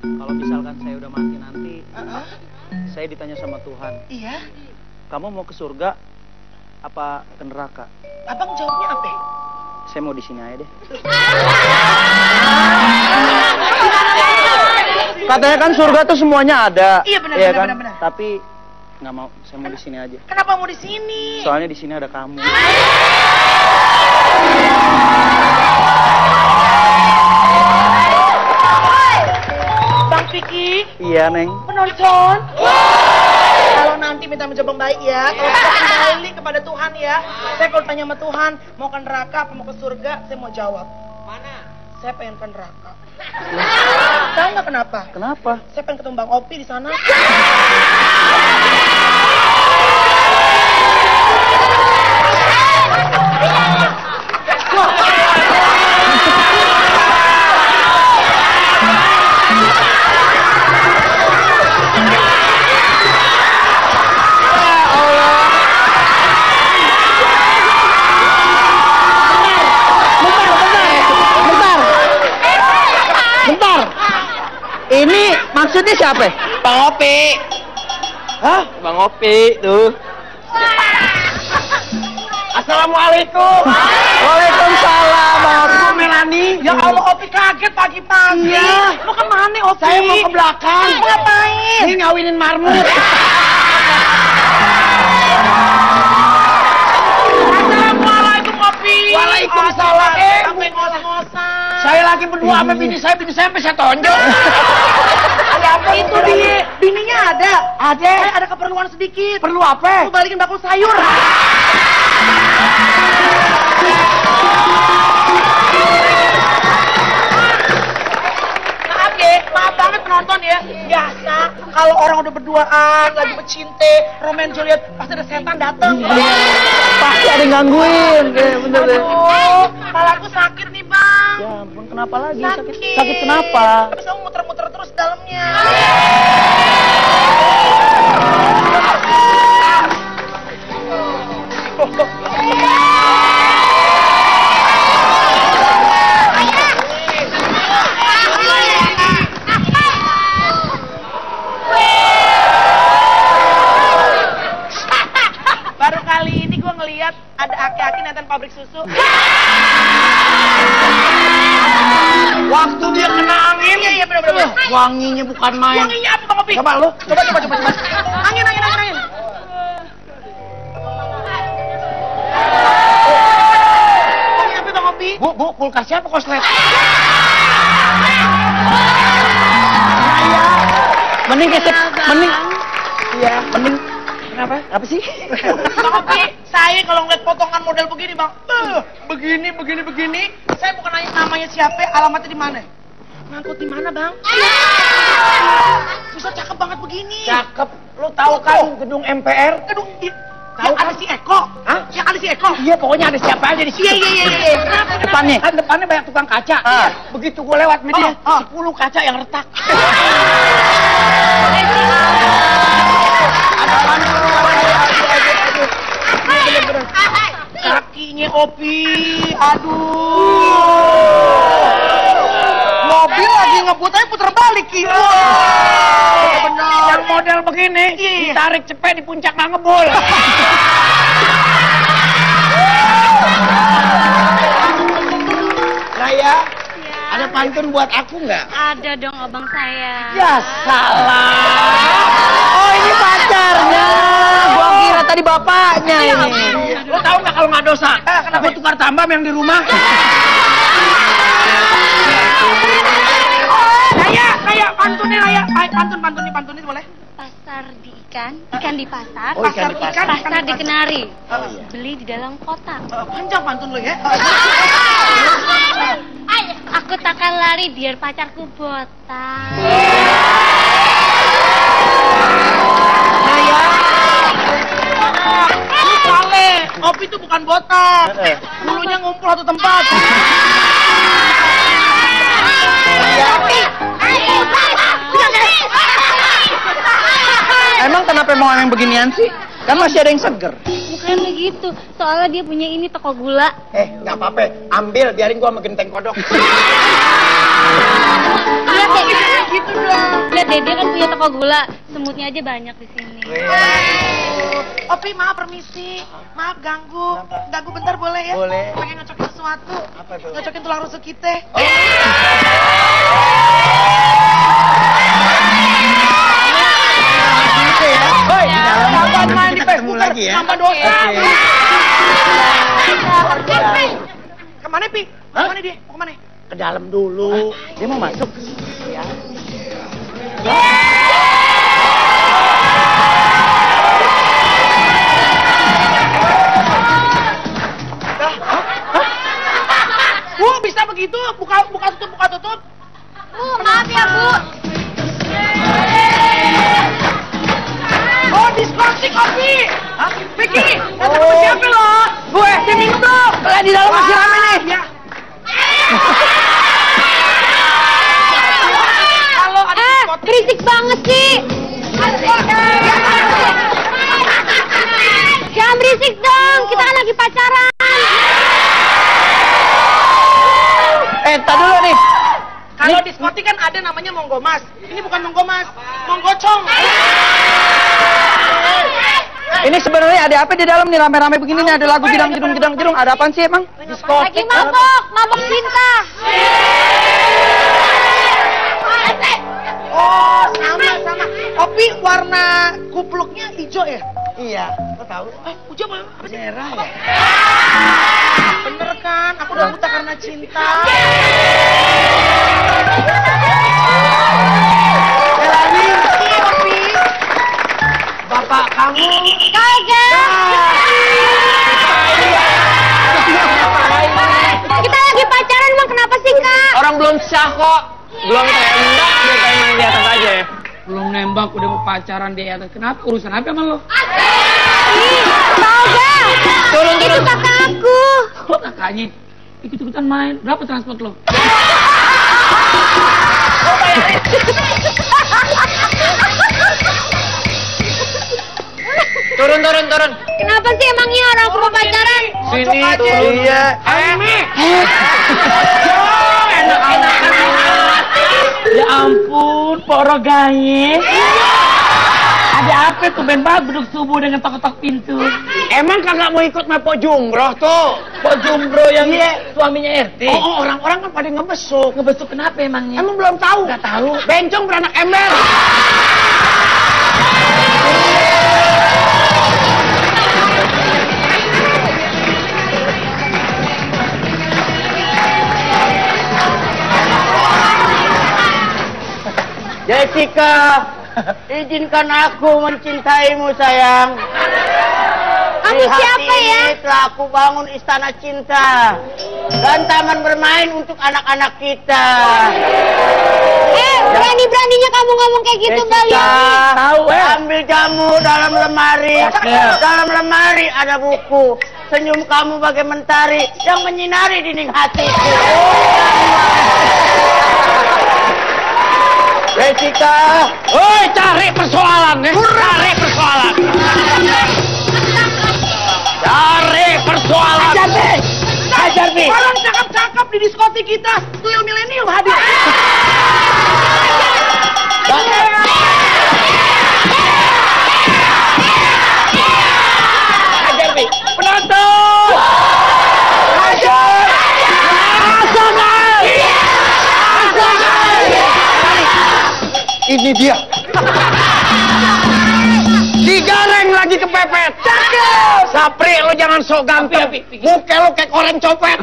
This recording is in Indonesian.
kalau misalkan saya udah mati nanti, Heeh. saya ditanya sama Tuhan, Iya. kamu mau ke surga apa ke neraka? Abang jawabnya apa? Saya mau di sini aja deh. Katanya kan surga tuh semuanya ada. Iya, benar, Iya benar, kan? benar, benar. Tapi nggak mau, saya mau di sini aja. Kenapa mau di sini? Soalnya di sini ada kamu. Piki, Iya, Neng. penonton. Kalau nanti minta mencoba baik ya, kalau saya kembali kepada Tuhan ya. Saya kalau tanya sama Tuhan, mau ke neraka apa mau ke surga, saya mau jawab. Mana? Saya pengen ke neraka. Tahu nggak kenapa? Kenapa? Saya pengen ketemu Bang Opi di sana. Maksudnya siapa? Bang Opi. Hah? Bang Opi tuh. Assalamualaikum. Waalaikumsalam, Bang Opi. Melani. Ya Allah, Opi kaget pagi-pagi. Iya. Mau ke mana, Opi? Saya mau ke belakang. Mau ngapain? Ini ngawinin marmut. Assalamualaikum, Opi. Waalaikumsalam. Eh, sampai ngos-ngosan. Saya lagi berdua sama bini saya, bini saya sampai saya tonjok. Ada apa itu dia? Bininya ada. Ada. Saya ada keperluan sedikit. Perlu apa? Mau balikin bakul sayur. Maaf ya, maaf banget penonton ya. Biasa kalau orang udah berduaan, lagi bercinta, Romeo and Juliet, pasti ada setan datang. Pasti ada yang gangguin. Eh, bener deh. Aduh, kepalaku sakit nih bang. Ya ampun, kenapa lagi? Sakit, Sakit. sakit kenapa? Tapi saya muter-muter terus di ngeliat ada aki-aki nonton pabrik susu. Waktu dia kena angin, Iya, iya, bener, bener. wanginya bukan main. Wanginya apa Bang Opi? Coba lu. Coba, coba, coba, coba. Angin, angin, angin, angin. Wangi apa Bang Opi? Bu, bu, kulkas siapa koslet? Mending kesep, mending. Iya, mending. Kenapa? Apa sih? Bang Opi, saya kalau ngeliat potongan model begini Bang, eh, begini, begini, begini, saya bukan nanya namanya siapa, alamatnya di mana. Ngangkut di mana Bang? Bisa cakep banget begini. Cakep. Lu tahu kan gedung MPR? I- Tahu yang kan? ada si Eko. Hah? Yang ada si Eko. Iya, pokoknya ada siapa aja di situ. Iya, iya, iya, iya. Kenapa, kenapa? Depannya. Kan depannya banyak tukang kaca. Ah. Begitu gue lewat sama dia, Ah, ah. 10 kaca yang retak. Kakinya Opi, aduh. Mobil lagi ngebut aja puter balik Ki. Wah, benar. Yang model begini, Iya, iya. ditarik cepet di puncak nggak ngebul. Raya, ada pantun buat aku nggak? Ada dong abang saya. Ya salah. Oh ini pacarnya. Gua kira tadi bapaknya ini. Kalau nggak dosa? Eh, kenapa? Gua tukar tambam yang di rumah. Raya, Raya, pantunnya Raya. Ay, pantun, pantun nih, pantun nih boleh? Pasar di ikan, ikan di pasar, Oh, ikan di pasar. pasar di kenari. Oh, iya. Beli di dalam kota. Eh, panjang pantun lo ya. Aku takkan lari biar pacarku botak. Opi itu bukan botak. Eh. Bulunya ngumpul satu tempat. Emang kenapa mau yang beginian sih? Kan masih ada yang seger. Bukan begitu, soalnya dia punya ini toko gula. Eh, nggak apa-apa. Ambil, biarin gua sama genteng kodok. Iya, Dek. Gitu kok gula, semutnya aja banyak di sini. Opi maaf permisi, maaf ganggu, ganggu bentar boleh ya? Boleh. Pengen ngocokin sesuatu. Apa tuh? Ngocokin tulang rusuk kita. Gitu ya. Hoi, Kapan main di ketemu Facebook lagi ya. Nambah dosa. Oke. Ke mana Pi? Ke mana dia? Mau ke mana? Ke dalam dulu. Dia mau masuk. Oh, diskotik Opi. Hah? Vicky, datang sama siapa lo? Gue, dia minum dong. Lah di dalam masih rame nih. Ya. Kalau ada Eh, berisik banget sih. Jangan berisik dong, kita kan lagi pacaran. Eh, tak dulu nih. kalau diskotik kan ada namanya Monggo Mas. Ini bukan Monggo Mas, Ini sebenarnya ada apa di dalam nih rame-rame begini nih ada lagu jedang jedung jedang jedung ada apaan sih emang? Lagi mabok, mabok cinta. Oh, sama sama. Opi warna kupluknya hijau ya? Iya, kau tahu? Eh, hijau apa? apa sih? Merah Apa? ya. Bener kan? Aku udah buta karena cinta. Bapak kamu. Kagak. Kita lagi pacaran emang kenapa sih kak? Orang belum sah kok. Belum tembak, dia kayak main di atas aja ya. belum nembak udah mau pacaran di atas kenapa urusan apa emang lo Tau gak? Turun, Itu turun. kakak aku. kok kakaknya ikut ikutan main berapa transport lo Turun, turun, turun. Kenapa sih emangnya orang aku mau pacaran? Sini, turun. Iya. ya ampun poro gaye ada apa tuh ben banget duduk subuh dengan tok-tok pintu Emang kagak mau ikut Mapo Jumroh tuh? kok jumbro yang suaminya RT Oh, oh, orang-orang kan pada ngebesuk. ngebesuk kenapa emangnya Emang belum tahu? Nggak tahu. Bencong beranak ember. Jessica, izinkan aku mencintaimu sayang. Kamu Di hati siapa ya? ini telah aku bangun istana cinta dan taman bermain untuk anak-anak kita. Eh, berani-beraninya kamu ngomong kayak gitu, Mbak Liani. Tahu, eh. ambil jamu dalam lemari. Ya. Dalam lemari ada buku. Senyum kamu bagai mentari yang menyinari dinding hatiku. Jessica, Woi, cari persoalan ya. Cari persoalan. Cari persoalan. Ajar deh, ajar deh. Orang cakep-cakep di diskotik kita. Tuyul milenium hadir. Ini dia. Digareng lagi kepepet. Cakep. Sapri lo jangan sok ganteng. Muka lo kayak orang copet.